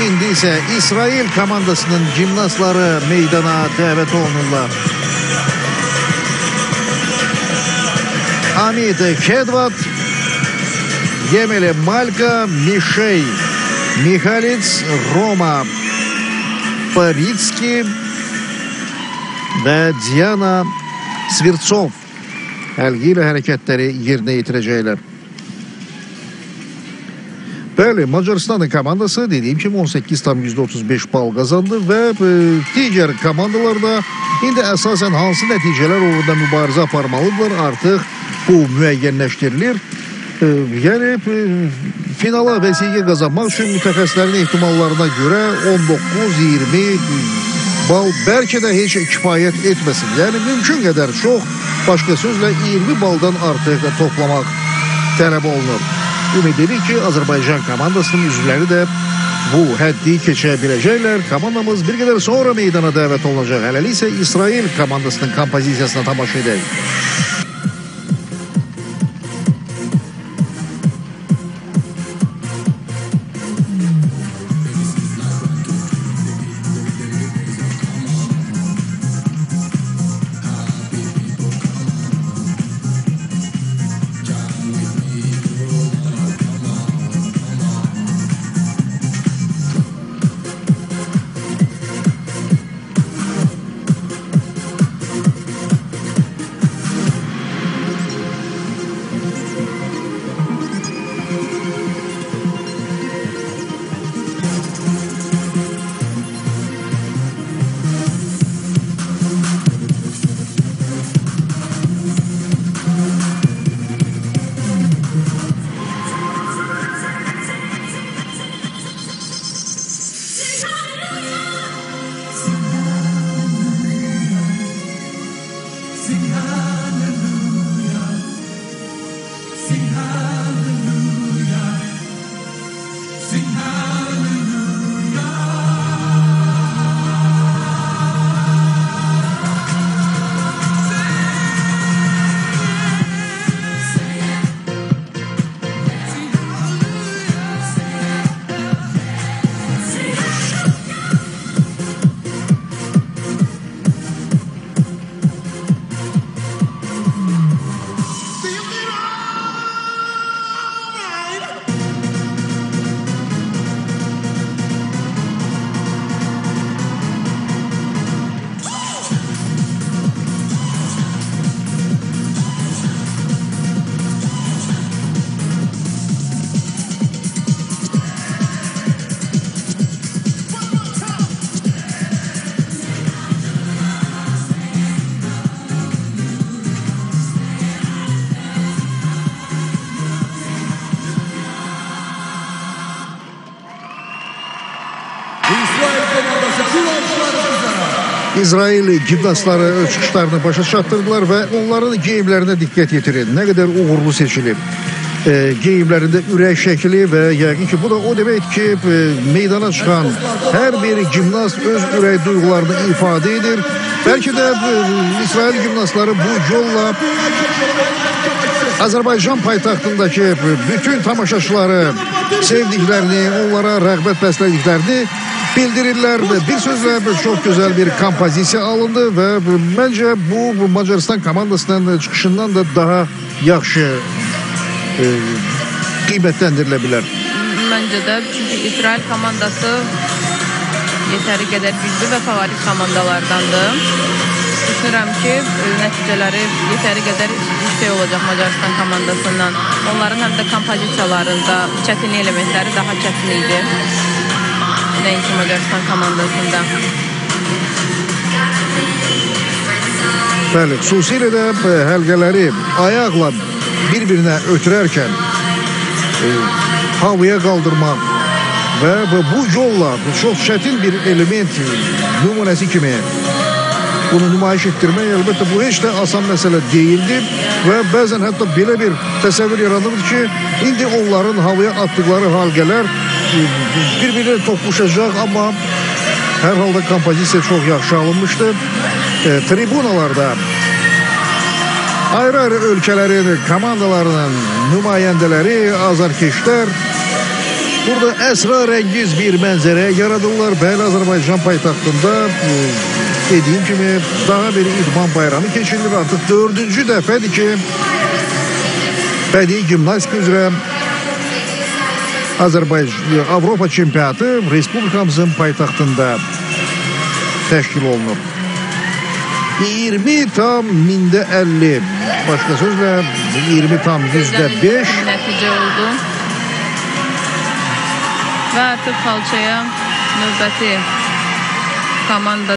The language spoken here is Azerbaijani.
Şimdi İsrail komandasının cimnasları meydana davet olunurlar. Hamid Kedvat, Gemeli Malka, Mişey, Mihalic, Roma, Paricki ve Diana Svirtsov. Elgiyle hareketleri yerine yitirecekler. Bəli, Macarıstan komandası dediyim kimi 18 tam %35 bal qazandı və e, digər komandalar da indi əsasən hansı nəticələr uğrunda mübarizə aparmalıdırlar artıq bu müəyyənləşdirilir. E, yəni e, finala vəsiqə qazanmaq üçün mütəxəssislərin ehtimallarına görə 19-20 bal bəlkə də heç kifayət etməsin. Yəni mümkün qədər çox, başqa sözlə 20 baldan artıq toplamaq tələb olunur. Ümid edirik ki, Azərbaycan komandasının üzvləri də bu həddi keçə biləcəklər. Komandamız bir qədər sonra meydana dəvət olunacaq. Hələlik isə İsrail komandasının kompozisiyasına tamaşa edək. İsrail gimnastları öz çıxışlarını başa çatdırdılar və onların geyimlərinə diqqət yetirin. Nə qədər uğurlu seçilib. E, geyimlərində ürək şəkli və yəqin ki, bu da o demək ki, e, meydana çıxan hər bir gimnast öz ürək duyğularını ifadə edir. Bəlkə də e, İsrail gimnastları bu yolla Azərbaycan paytaxtındakı bütün tamaşaçıları sevdiklərini, onlara rəğbət bəslədiklərini bildirirlər. Bir sözlə çox gözəl bir kompozisiya alındı və məncə bu Macaristan komandasının çıxışından da daha yaxşı e, qiymətləndirilə bilər. Məncə də çünki İsrail komandası yetəri qədər güclü və favorit komandalardandır. Düşünürəm ki, nəticələri yetəri qədər yüksək olacaq Macaristan komandasından. Onların həm də kompozisiyalarında çətin elementləri daha çətin idi nəinki Macaristan komandasında. Bəli, xüsusilə də e, həlqələri ayaqla bir-birinə ötürərkən e, havaya qaldırmaq və bu yolla bu çox çətin bir element nümunəsi kimi bunu nümayiş etdirmək əlbəttə bu heç də asan məsələ deyildi və bəzən hətta belə bir təsəvvür yaranırdı ki, indi onların havaya atdıqları halqələr bir-birinə toqquşacaq, amma hər halda kompozisiya çox. E, tribunalarda ayrı-ayrı ölkələrin komandalarının nümayəndələri, azarkeşlər Burada əsrarəngiz bir mənzərə yaradırlar. Bəli, Azərbaycan paytaxtında e, dediyim kimi daha bir idman bayramı keçirilir. Artıq dördüncü dəfədir ki, bədii gimnastika üzrə Azərbaycan Avropa çempionatı respublikamızın paytaxtında təşkil olunur. 20 tam mində 50. Başqa sözlə 20 tam yüzdə 5. nəticə oldu. Və artıq xalçaya növbəti komanda